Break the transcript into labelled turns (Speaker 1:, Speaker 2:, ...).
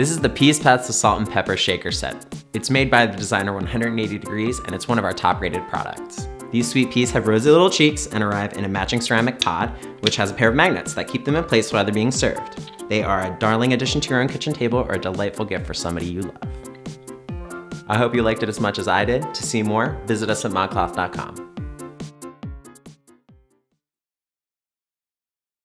Speaker 1: This is the Peas Pass the Salt and Pepper Shaker Set. It's made by the designer 180 Degrees and it's one of our top rated products. These sweet peas have rosy little cheeks and arrive in a matching ceramic pod, which has a pair of magnets that keep them in place while they're being served. They are a darling addition to your own kitchen table or a delightful gift for somebody you love. I hope you liked it as much as I did. To see more, visit us at modcloth.com.